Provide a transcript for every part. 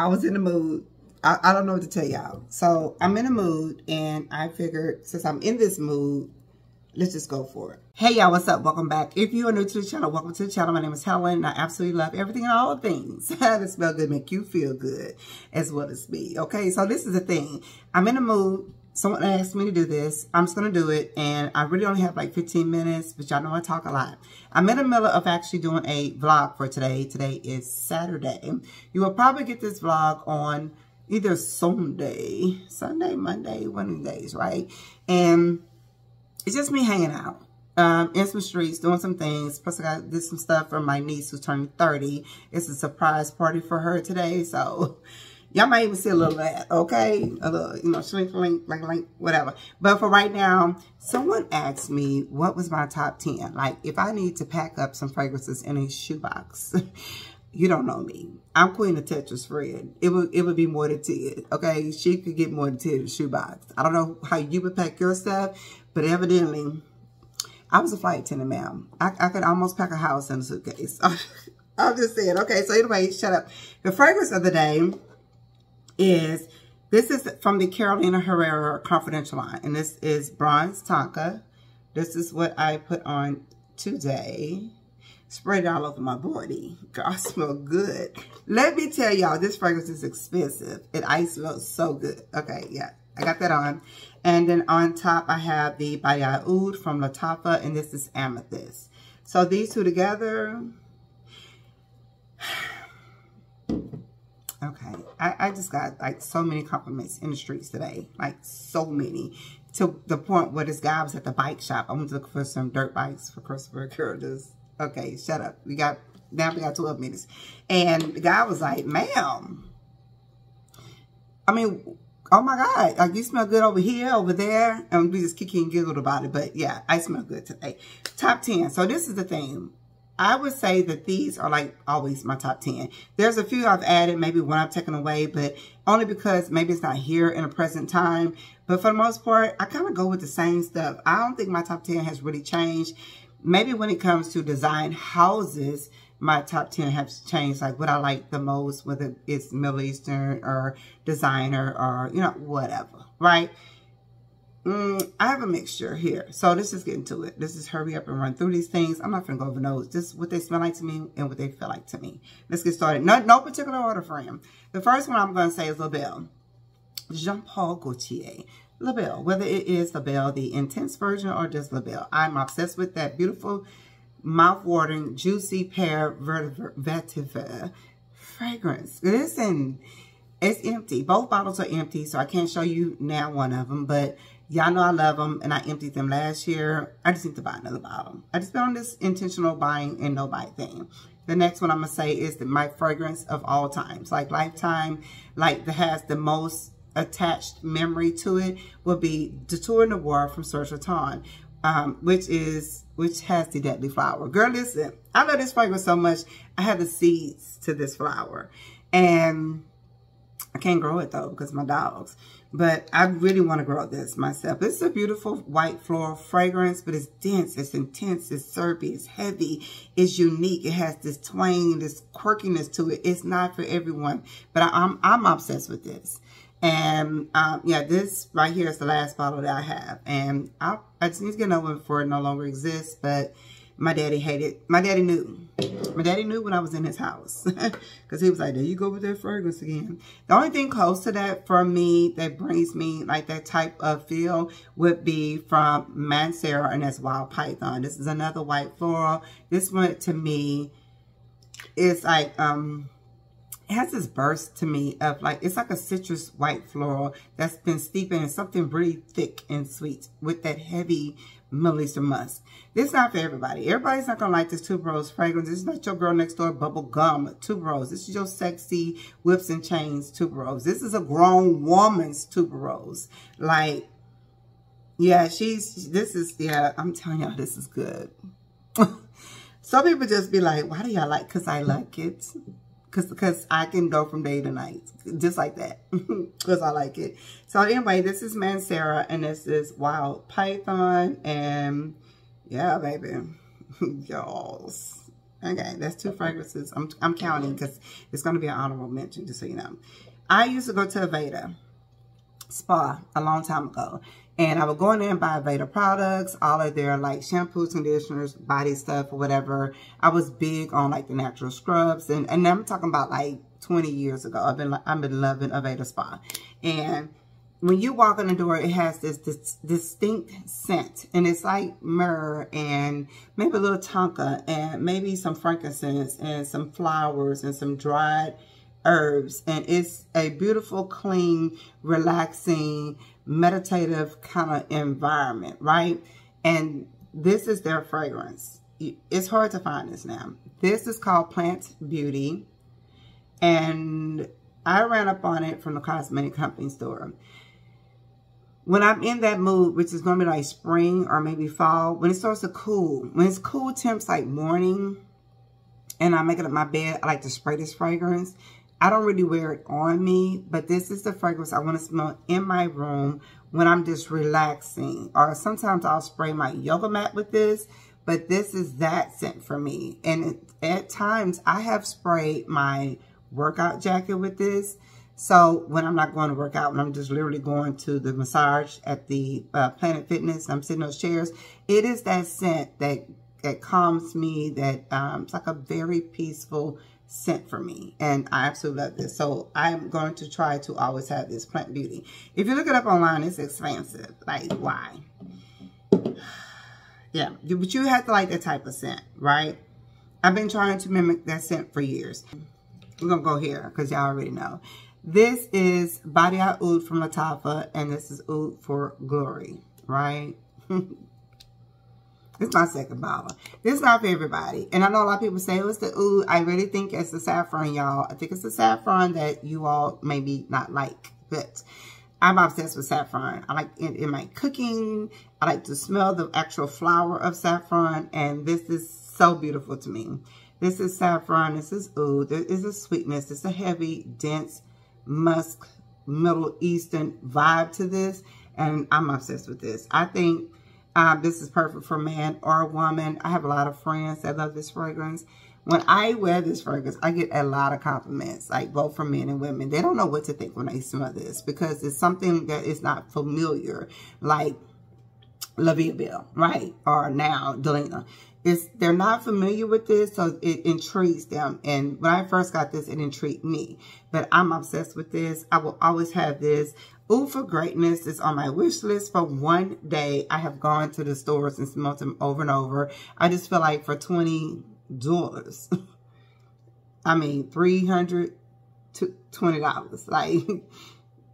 I was in the mood. I, I don't know what to tell y'all. So I'm in a mood and I figured since I'm in this mood, let's just go for it. Hey y'all, what's up? Welcome back. If you are new to the channel, welcome to the channel. My name is Helen and I absolutely love everything and all things that smell good, make you feel good as well as me. Okay, so this is the thing. I'm in a mood. Someone asked me to do this. I'm just going to do it. And I really only have like 15 minutes, but y'all know I talk a lot. I'm in the middle of actually doing a vlog for today. Today is Saturday. You will probably get this vlog on either Sunday, Sunday, Monday, one of days, right? And it's just me hanging out. Um, in some streets, doing some things. Plus, I got did some stuff for my niece who's turning 30. It's a surprise party for her today, so Y'all might even see a little of that, okay? A little, you know, shrink, link, like, like, whatever. But for right now, someone asked me what was my top 10. Like, if I need to pack up some fragrances in a shoebox, you don't know me. I'm Queen of Tetris Fred. It would it would be more than 10, okay? She could get more than 10 in a shoebox. I don't know how you would pack your stuff, but evidently, I was a flight attendant, ma'am. I, I could almost pack a house in a suitcase. I'm just saying. Okay, so anyway, shut up. The fragrance of the day is, this is from the Carolina Herrera Confidential line. And this is Bronze Tonka. This is what I put on today. Spread it all over my body. God, I smell good. Let me tell y'all, this fragrance is expensive. It I smell so good. Okay, yeah. I got that on. And then on top, I have the Bayard Oud from Lattafa, and this is Amethyst. So these two together, Okay. I, I just got like so many compliments in the streets today. Like so many. To the point where this guy was at the bike shop. I went to look for some dirt bikes for Christopher Curtis. Okay, shut up. We got now we got 12 minutes. And the guy was like, ma'am. I mean, oh my God, like you smell good over here, over there. And we just kicking and giggled about it. But yeah, I smell good today. Top 10. So this is the thing. I would say that these are like always my top 10. There's a few I've added, maybe one I've taken away, but only because maybe it's not here in a present time. But for the most part, I kind of go with the same stuff. I don't think my top 10 has really changed. Maybe when it comes to design houses, my top 10 has changed, like what I like the most, whether it's Middle Eastern or designer or, you know, whatever, right? Mm, I have a mixture here. So let's just get into it. This is hurry up and run through these things. I'm not going to go over those. Just what they smell like to me and what they feel like to me. Let's get started. No, no particular order frame. The first one I'm going to say is La Belle. Jean-Paul Gaultier. La Belle. Whether it is La Belle, the intense version, or just La Belle. I'm obsessed with that beautiful, mouth-watering, juicy pear vetiver fragrance. Listen, it's empty. Both bottles are empty, so I can't show you now one of them, but Y'all know I love them, and I emptied them last year. I just need to buy another bottle. I just been on this intentional buying and no buy thing. The next one I'm going to say is my fragrance of all times. Like Lifetime, like that has the most attached memory to it will be Datura Noir from Serge Lutens, um, which is which has the deadly flower. Girl, listen, I love this fragrance so much. I have the seeds to this flower. And I can't grow it though because my dogs. But I really want to grow this myself. It's a beautiful white floral fragrance, but it's dense, it's intense, it's syrupy, it's heavy, it's unique. It has this twang, this quirkiness to it. It's not for everyone, but I, am I'm, I'm obsessed with this. And um, yeah, this right here is the last bottle that I have. And I, I just need to get another one before it no longer exists, but my daddy hated, my daddy knew. My daddy knew when I was in his house. Because he was like, there you go with that fragrance again. The only thing close to that for me that brings me like that type of feel would be from Mancera and that's Wild Python. This is another white floral. This one to me is like, um, it has this burst to me of like, it's like a citrus white floral that's been steeping in something really thick and sweet with that heavy Melissa Musk. This is not for everybody. Everybody's not going to like this tuberose fragrance. This is not your girl next door bubble gum tuberose. This is your sexy whips and chains tuberose. This is a grown woman's tuberose. Like, yeah, she's, this is, yeah, I'm telling y'all, this is good. Some people just be like, why do y'all like, because I like it. Cause, cause I can go from day to night, just like that, cause I like it. So anyway, this is Man Mancera, and this is Wild Python, and yeah, baby, y'all, Okay, that's two fragrances. I'm, I'm counting because it's going to be an honorable mention, just so you know. I used to go to Aveda spa a long time ago. And I would go in there and buy Aveda products, all of their like shampoos, conditioners, body stuff, whatever. I was big on like the natural scrubs. And, and I'm talking about like 20 years ago. I've been, I've been loving Aveda Spa. And when you walk in the door, it has this, this distinct scent. And it's like myrrh and maybe a little tonka and maybe some frankincense and some flowers and some dried herbs. And it's a beautiful, clean, relaxing, meditative kind of environment, right? And this is their fragrance. It's hard to find this now. This is called Plant Beauty. And I ran up on it from the cosmetic company store when I'm in that mood, which is going to be like spring or maybe fall, when it starts to cool, when it's cool temps like morning and I'm making up my bed, I like to spray this fragrance. I don't really wear it on me, but this is the fragrance I want to smell in my room when I'm just relaxing. Or sometimes I'll spray my yoga mat with this, but this is that scent for me. And at times I have sprayed my workout jacket with this so when I'm not going to work out, when I'm just literally going to the massage at the uh, Planet Fitness, I'm sitting in those chairs, it is that scent that, that calms me, that um, it's like a very peaceful scent for me. And I absolutely love this. So I'm going to try to always have this Plant Beauty. If you look it up online, it's expensive. Like, why? Yeah, but you have to like that type of scent, right? I've been trying to mimic that scent for years. We're going to go here because y'all already know. This is Badia Oud from Lattafa, and this is Oud for Glory, right? it's my second bottle. This is not for everybody. And I know a lot of people say, oh, it's the Oud. I really think it's the saffron, y'all. I think it's the saffron that you all maybe not like. But I'm obsessed with saffron. I like it in my cooking. I like to smell the actual flower of saffron. And this is so beautiful to me. This is saffron. This is oud. There is a sweetness. It's a heavy, dense musk Middle Eastern vibe to this. And I'm obsessed with this. I think um, this is perfect for man or woman. I have a lot of friends that love this fragrance. When I wear this fragrance, I get a lot of compliments, like both from men and women. They don't know what to think when they smell this because it's something that is not familiar, like La Vie Belle, right? Or now Delina. It's, they're not familiar with this, so it intrigues them. And when I first got this, it intrigued me. But I'm obsessed with this. I will always have this. Oud for Greatness is on my wish list for one day. I have gone to the stores and smelled them over and over. I just feel like for $20, I mean, 300 to $20. Like,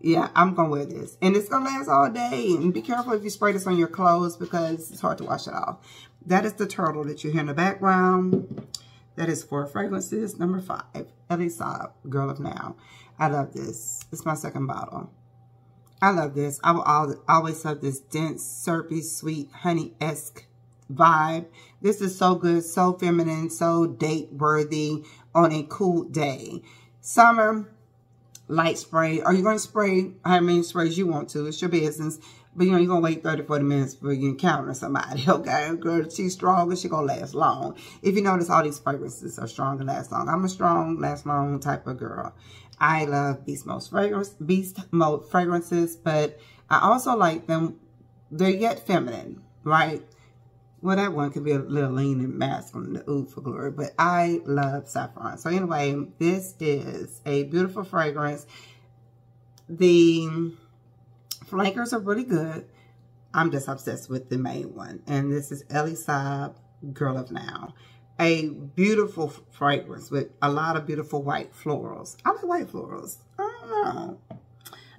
yeah, I'm going to wear this. And it's going to last all day. And be careful if you spray this on your clothes because it's hard to wash it off. That is the turtle that you hear in the background. That is for fragrances. Number five, Elie Saab, Girl of Now. I love this. It's my second bottle. I love this. I will always love this dense, syrupy, sweet, honey-esque vibe. This is so good, so feminine, so date-worthy on a cool day. Summer, light spray. Are you going to spray how many sprays you want to? It's your business. But, you know, you're going to wait 30, 40 minutes for you encounter somebody, okay? Girl, she's strong and she's going to last long. If you notice, all these fragrances are strong and last long. I'm a strong, last long type of girl. I love Beast Mode fragrance, Beast Mode fragrances, but I also like them. They're yet feminine, right? Well, that one could be a little lean and masculine, the Oud for Glory, but I love saffron. So anyway, this is a beautiful fragrance. The flankers are really good. I'm just obsessed with the main one. And this is Elie Saab, Girl of Now. A beautiful fragrance with a lot of beautiful white florals. I like white florals. I don't know.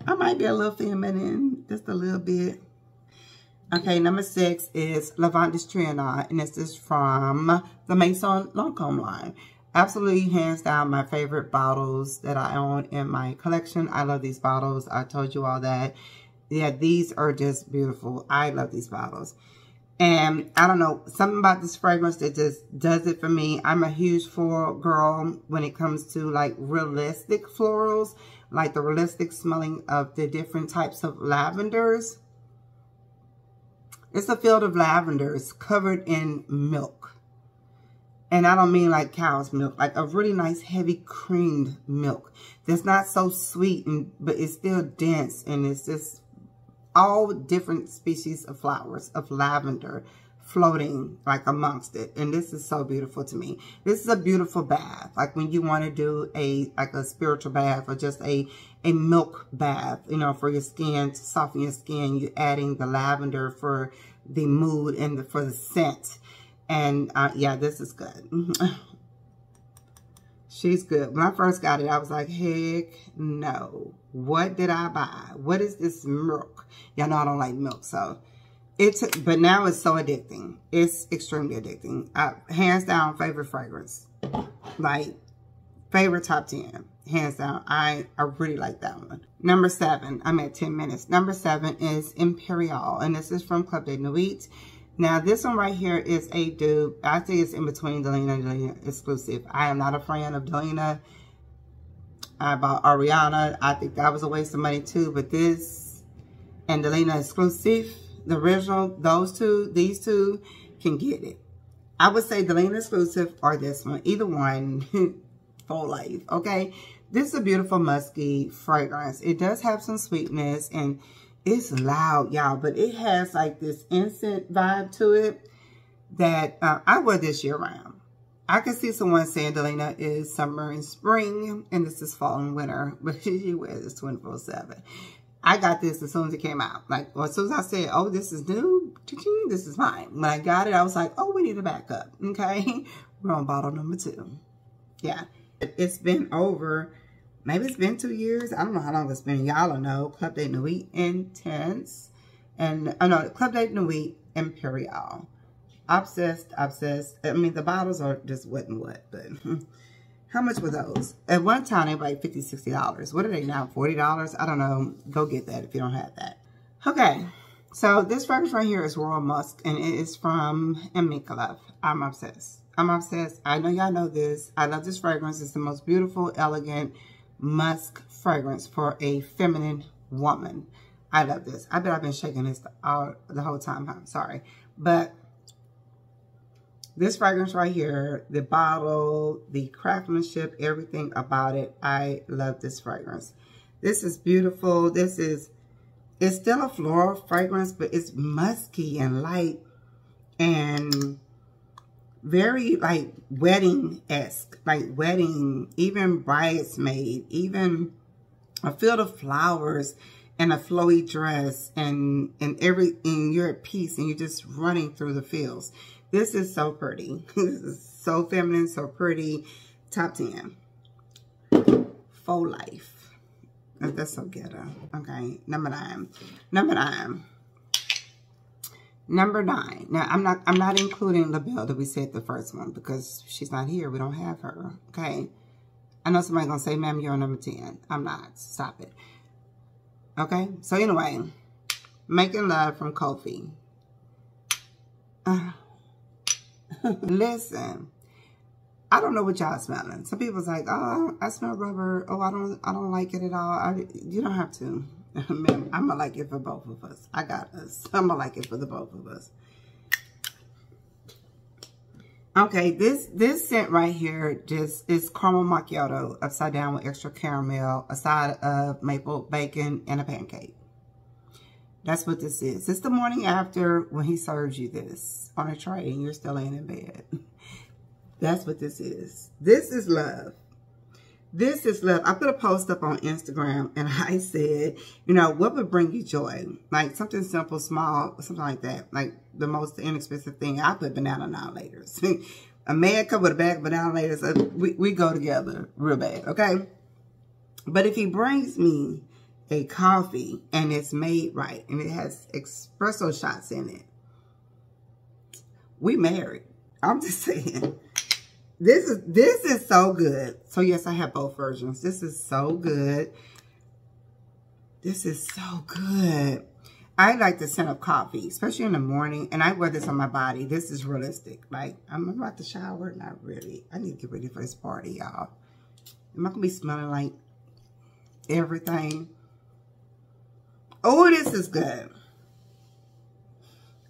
I might be a little feminine, just a little bit. Okay, number six is Lavandes Trianon, and this is from the Maison Lancome line. Absolutely, hands down, my favorite bottles that I own in my collection. I love these bottles. I told you all that yeah, these are just beautiful. I love these bottles. And I don't know, something about this fragrance that just does it for me. I'm a huge floral girl when it comes to like realistic florals, like the realistic smelling of the different types of lavenders. It's a field of lavenders covered in milk. And I don't mean like cow's milk, like a really nice heavy creamed milk that's not so sweet, and but it's still dense and it's just all different species of flowers, of lavender floating like amongst it. And this is so beautiful to me. This is a beautiful bath. Like when you want to do a like a spiritual bath or just a a milk bath, you know, for your skin to soften your skin, you're adding the lavender for the mood and the, for the scent. And uh, yeah, this is good. She's good. When I first got it, I was like, heck no. What did I buy? What is this milk? Y'all know I don't like milk, so it's, but now it's so addicting. It's extremely addicting. Uh, hands down, favorite fragrance. Like, favorite top 10. Hands down. I, I really like that one. Number seven. I'm at 10 minutes. Number seven is Imperial. And this is from Club de Nuit. Now, this one right here is a dupe. I think it's in between Delina and Delina exclusive. I am not a fan of Delina. I bought Ariana. I think that was a waste of money too. But this and Delina exclusive the original, those two, these two can get it. I would say Delina Exclusive or this one. Either one for life, okay? This is a beautiful musky fragrance. It does have some sweetness and it's loud, y'all, but it has like this instant vibe to it that uh, I wear this year round. I can see someone saying Delina is summer and spring, and this is fall and winter, but she wears this 24-7. I got this as soon as it came out. Like, well, as soon as I said, oh, this is new, this is mine. When I got it, I was like, oh, we need a backup, okay? We're on bottle number two. Yeah, it's been over, maybe it's been two years. I don't know how long it's been. Y'all don't know. Club de Nuit Intense. And, oh no, Club de Nuit Imperial. Obsessed, obsessed. I mean, the bottles are just what and what, but... How much were those? At one time, they were like $50, $60. What are they now? $40? I don't know. Go get that if you don't have that. Okay. So this fragrance right here is Royal Musk, and it is from Love. I'm obsessed. I'm obsessed. I know y'all know this. I love this fragrance. It's the most beautiful, elegant musk fragrance for a feminine woman. I love this. I bet I've been shaking this all, the whole time. I'm sorry. But this fragrance right here, the bottle, the craftsmanship, everything about it, I love this fragrance. This is beautiful. This is, it's still a floral fragrance, but it's musky and light and very like wedding-esque, like wedding, even bridesmaid, even a field of flowers and a flowy dress and, and every, and you're at peace and you're just running through the fields. This is so pretty. this is so feminine, so pretty. Top 10. Faux Life. That's so ghetto. Okay, number nine. Number nine. Number nine. Now, I'm not I'm not including the bill that we said the first one because she's not here. We don't have her. Okay. I know somebody gonna say, ma'am, you're on number 10. I'm not. Stop it. Okay. So anyway, Making Love from Kofi. Uh, Listen, I don't know what y'all smelling. Some people's like, oh, I smell rubber. Oh, I don't, I don't like it at all. I, you don't have to. I'm gonna like it for both of us. I got us. I'm gonna like it for the both of us. Okay, this this scent right here just is caramel macchiato upside down with extra caramel, a side of maple bacon, and a pancake. That's what this is. It's the morning after when he serves you this on a tray and you're still laying in bed. That's what this is. This is love. This is love. I put a post up on Instagram and I said, you know, what would bring you joy? Like something simple, small, something like that. Like the most inexpensive thing. I put banana annihilators. a man come with a bag of banana annihilators. Uh, we, we go together real bad, okay? But if he brings me a coffee and it's made right and it has espresso shots in it. We married. I'm just saying. This is this is so good. So yes, I have both versions. This is so good. This is so good. I like the scent of coffee, especially in the morning, and I wear this on my body. This is realistic. Like, I'm about to shower. Not really. I need to get ready for this party, y'all. Am I going to be smelling like everything? Oh, this is good.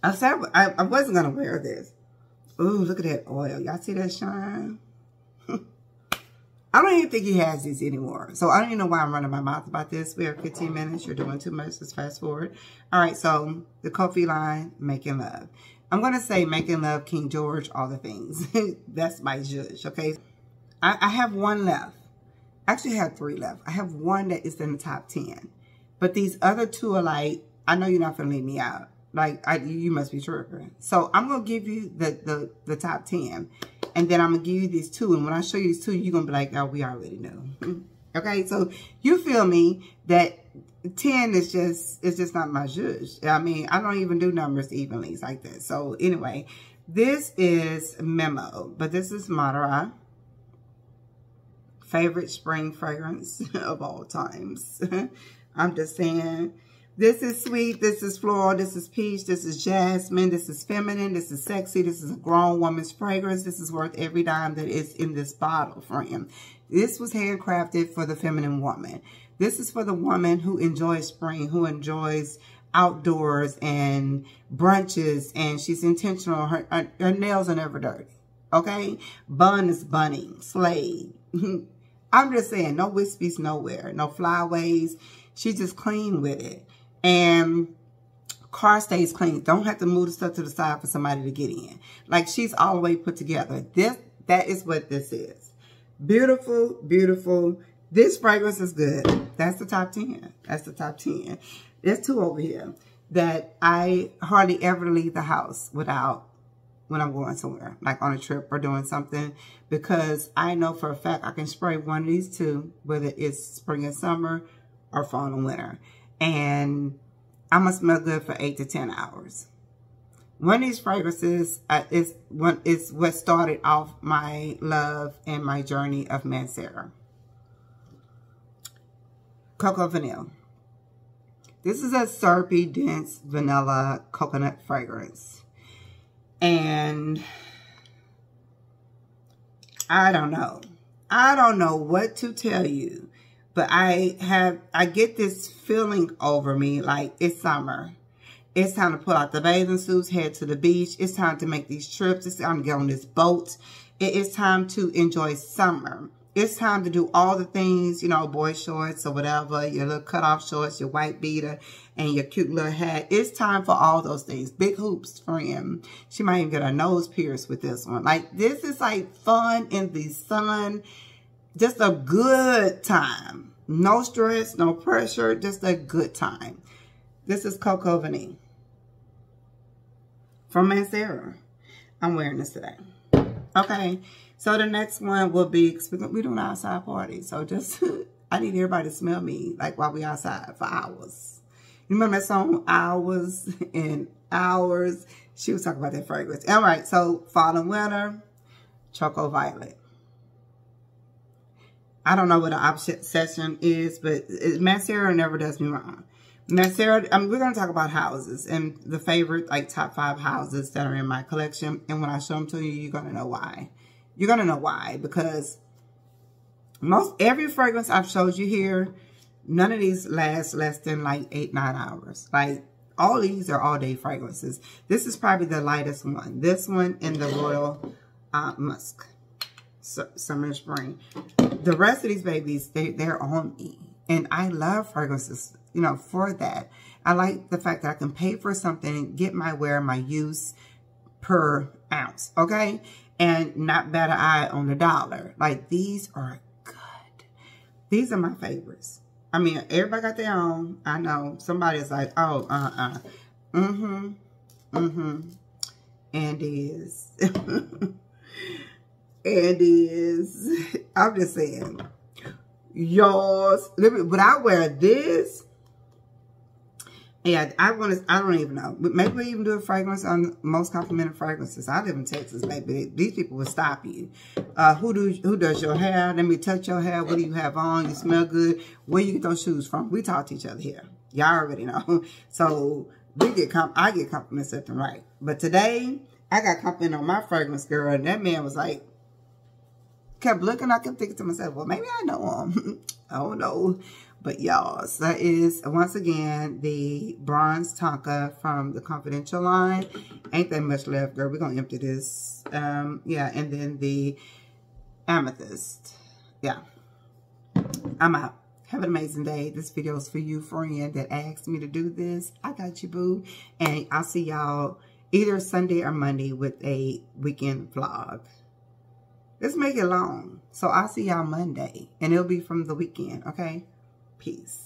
I said I, I wasn't going to wear this. Ooh, look at that oil. Y'all see that shine? I don't even think he has these anymore. So I don't even know why I'm running my mouth about this. We have 15 minutes. You're doing too much. Let's fast forward. All right. So the Kofi line, Making Love. I'm going to say Making Love, King George, all the things. That's my judge. Okay. I, I have one left. Actually, I have three left. I have one that is in the top 10. But these other two are like, I know you're not going to leave me out. Like, I, you must be tripping. So I'm going to give you the, the, the top 10. And then I'm going to give you these two. And when I show you these two, you're going to be like, oh, we already know. Mm-hmm. okay, so you feel me that 10 is just, it's just not my judge. I mean, I don't even do numbers evenly like that. So anyway, this is Memo, but this is Madurai. Favorite spring fragrance of all times. I'm just saying, this is sweet, this is floral, this is peach, this is jasmine, this is feminine, this is sexy, this is a grown woman's fragrance. This is worth every dime that is in this bottle, friend. This was handcrafted for the feminine woman. This is for the woman who enjoys spring, who enjoys outdoors and brunches, and she's intentional. Her, her, her nails are never dirty, okay? Bun is bunning, slade. I'm just saying, no wispies nowhere, no flyaways. She's just clean with it. And car stays clean. Don't have to move the stuff to the side for somebody to get in. Like she's all the way put together. This, that is what this is. Beautiful, beautiful. This fragrance is good. That's the top 10. That's the top 10. There's two over here that I hardly ever leave the house without when I'm going somewhere, like on a trip or doing something, because I know for a fact I can spray one of these two, whether it's spring and summer or fall and winter and I'm going to smell good for 8 to 10 hours. One of these fragrances uh, is, one, is what started off my love and my journey of Mancera. Cocoa Vanilla. This is a syrupy, dense vanilla coconut fragrance. And I don't know. I don't know what to tell you. But I have, I get this feeling over me like it's summer. It's time to pull out the bathing suits, head to the beach. It's time to make these trips. It's time to get on this boat. It is time to enjoy summer. It's time to do all the things, you know, boy shorts or whatever, your little cutoff shorts, your white beater, and your cute little hat. It's time for all those things. Big hoops, friend. She might even get her nose pierced with this one. Like, this is like fun in the sun just a good time. No stress, no pressure, just a good time. This is Coco Vanille from Mancera. I'm wearing this today. Okay, so the next one will be, we're doing an outside party. So just, I need everybody to smell me like while we outside for hours. You remember that song, Hours and Hours? She was talking about that fragrance. All right, so fall and winter, Choco Violet. I don't know what an obsession is, but Mancera never does me wrong. Mancera, I mean, we're going to talk about houses and the favorite, like, top five houses that are in my collection. And when I show them to you, you're going to know why. You're going to know why, because most, every fragrance I've showed you here, none of these last less than, like, eight, nine hours. Like, all these are all-day fragrances. This is probably the lightest one. This one and the Royal uh, Musk summer and spring. The rest of these babies, they, they're on me. And I love fragrances, you know, for that. I like the fact that I can pay for something and get my wear, my use per ounce, okay? And not bat an eye on the dollar. Like, these are good. These are my favorites. I mean, everybody got their own. I know. Somebody's like, oh, uh-uh. Mm-hmm. Mm-hmm. And is. and is, I'm just saying, yours, but I wear this, yeah, I want to, I don't even know. But maybe we even do a fragrance on most complimented fragrances. I live in Texas, baby. These people will stop you. Uh, who do who does your hair? Let me touch your hair. What do you have on? You smell good. Where you get those shoes from? We talk to each other here. Y'all already know. So we get comp I get compliments left and right. But today, I got compliment on my fragrance girl, and that man was like, kept looking, I kept thinking to myself, well, maybe I know him. I don't know. But y'all, so that is, once again, the bronze Tonka from the Confidential line. Ain't that much left, girl. We're going to empty this. Um, yeah, and then the Amethyst. Yeah. I'm out. Have an amazing day. This video is for you, friend, that asked me to do this. I got you, boo. And I'll see y'all either Sunday or Monday with a weekend vlog. Let's make it long. So I'll see y'all Monday. And it'll be from the weekend, okay? Peace.